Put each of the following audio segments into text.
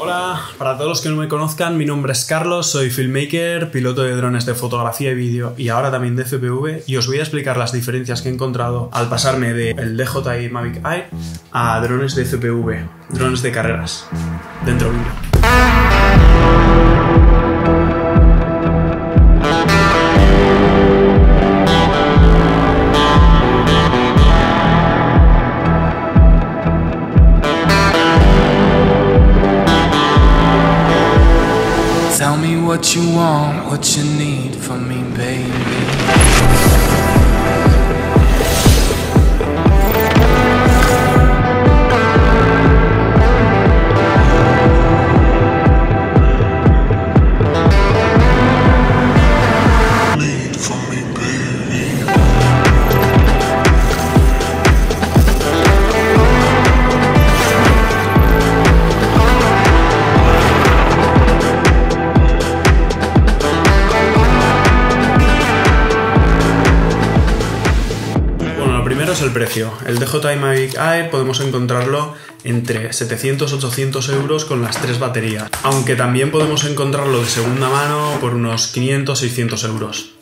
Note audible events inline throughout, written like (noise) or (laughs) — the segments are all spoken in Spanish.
Hola, para todos los que no me conozcan, mi nombre es Carlos, soy filmmaker, piloto de drones de fotografía y vídeo y ahora también de FPV y os voy a explicar las diferencias que he encontrado al pasarme del DJI Mavic Air a drones de FPV, drones de carreras, dentro vídeo. Tell me what you want, what you need from me, baby. Es el precio. El DJI Mavic Air podemos encontrarlo entre 700-800 euros con las tres baterías, aunque también podemos encontrarlo de segunda mano por unos 500-600 euros.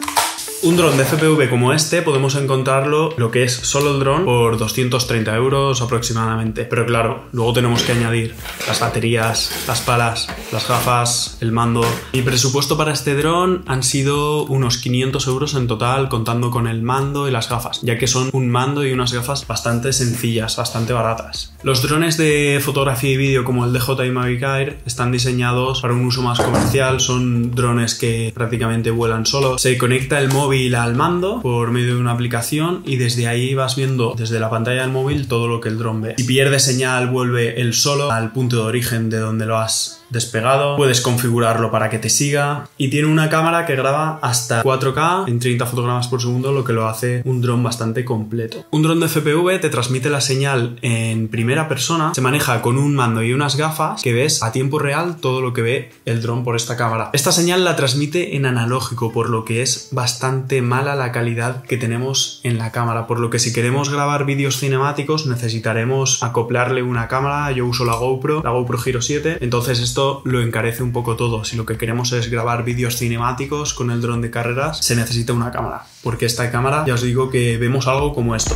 Un dron de FPV como este podemos encontrarlo lo que es solo el dron por 230 euros aproximadamente. Pero claro, luego tenemos que añadir las baterías, las palas, las gafas, el mando. Mi presupuesto para este dron han sido unos 500 euros en total contando con el mando y las gafas, ya que son un mando y unas gafas bastante sencillas, bastante baratas. Los drones de fotografía y vídeo como el DJI Mavic Air están diseñados para un uso más comercial, son drones que prácticamente vuelan solos. Se conecta el móvil al mando por medio de una aplicación y desde ahí vas viendo desde la pantalla del móvil todo lo que el dron ve. Si pierde señal, vuelve el solo al punto de origen de donde lo has despegado, puedes configurarlo para que te siga. Y tiene una cámara que graba hasta 4K en 30 fotogramas por segundo, lo que lo hace un dron bastante completo. Un dron de FPV te transmite la señal en primera persona, se maneja con un mando y unas gafas que ves a tiempo real todo lo que ve el dron por esta cámara. Esta señal la transmite en analógico, por lo que es bastante mala la calidad que tenemos en la cámara, por lo que si queremos grabar vídeos cinemáticos necesitaremos acoplarle una cámara, yo uso la GoPro, la GoPro Hero 7, entonces esto lo encarece un poco todo. Si lo que queremos es grabar vídeos cinemáticos con el dron de carreras, se necesita una cámara, porque esta cámara ya os digo que vemos algo como esto.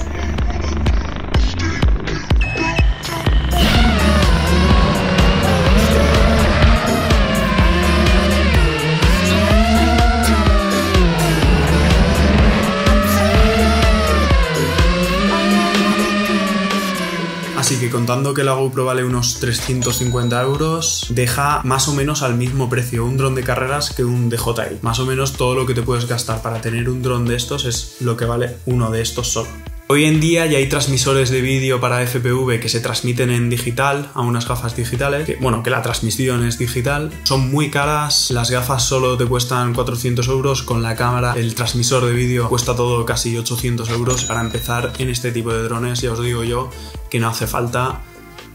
Contando que la GoPro vale unos 350 euros, deja más o menos al mismo precio un dron de carreras que un DJI. Más o menos todo lo que te puedes gastar para tener un dron de estos es lo que vale uno de estos solo. Hoy en día ya hay transmisores de vídeo para FPV que se transmiten en digital a unas gafas digitales, que bueno, que la transmisión es digital, son muy caras, las gafas solo te cuestan 400 euros, con la cámara el transmisor de vídeo cuesta todo casi 800 euros. Para empezar en este tipo de drones ya os digo yo que no hace falta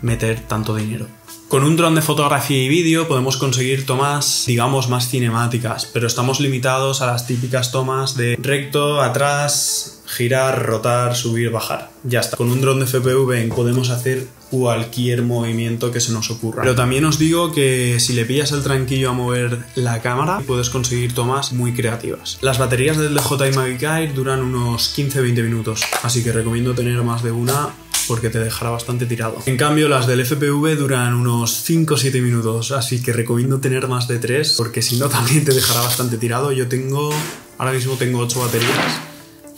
meter tanto dinero. Con un dron de fotografía y vídeo podemos conseguir tomas, digamos, más cinemáticas, pero estamos limitados a las típicas tomas de recto, atrás, girar, rotar, subir, bajar. Ya está. Con un dron de FPV podemos hacer cualquier movimiento que se nos ocurra. Pero también os digo que si le pillas el tranquillo a mover la cámara, puedes conseguir tomas muy creativas. Las baterías del DJI Mavic Air duran unos 15-20 minutos, así que recomiendo tener más de una porque te dejará bastante tirado. En cambio, las del FPV duran unos 5-7 minutos, así que recomiendo tener más de 3 porque si no (laughs) también te dejará bastante tirado. Yo tengo, ahora mismo tengo 8 baterías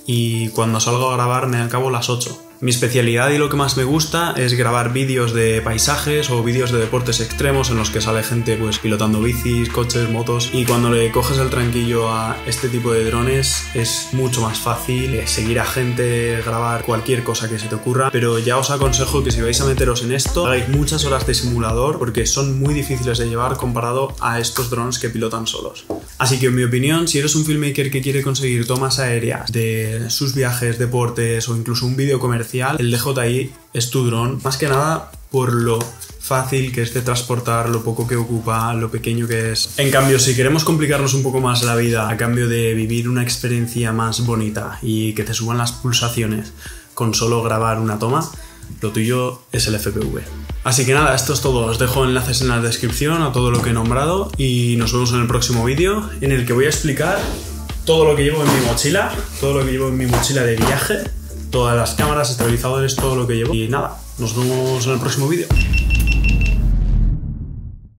y cuando salgo a grabar me acabo las 8. Mi especialidad y lo que más me gusta es grabar vídeos de paisajes o vídeos de deportes extremos en los que sale gente pues pilotando bicis, coches, motos y cuando le coges el tranquillo a este tipo de drones es mucho más fácil seguir a gente, grabar cualquier cosa que se te ocurra, pero ya os aconsejo que si vais a meteros en esto hagáis muchas horas de simulador porque son muy difíciles de llevar comparado a estos drones que pilotan solos. Así que en mi opinión, si eres un filmmaker que quiere conseguir tomas aéreas de sus viajes, deportes o incluso un vídeo comercial, el DJI es tu dron, más que nada por lo fácil que es de transportar, lo poco que ocupa, lo pequeño que es. En cambio, si queremos complicarnos un poco más la vida a cambio de vivir una experiencia más bonita y que te suban las pulsaciones con solo grabar una toma, lo tuyo es el FPV. Así que nada, esto es todo. Os dejo enlaces en la descripción a todo lo que he nombrado y nos vemos en el próximo vídeo en el que voy a explicar todo lo que llevo en mi mochila, todo lo que llevo en mi mochila de viaje todas las cámaras, estabilizadores, todo lo que llevo. Y nada, nos vemos en el próximo vídeo.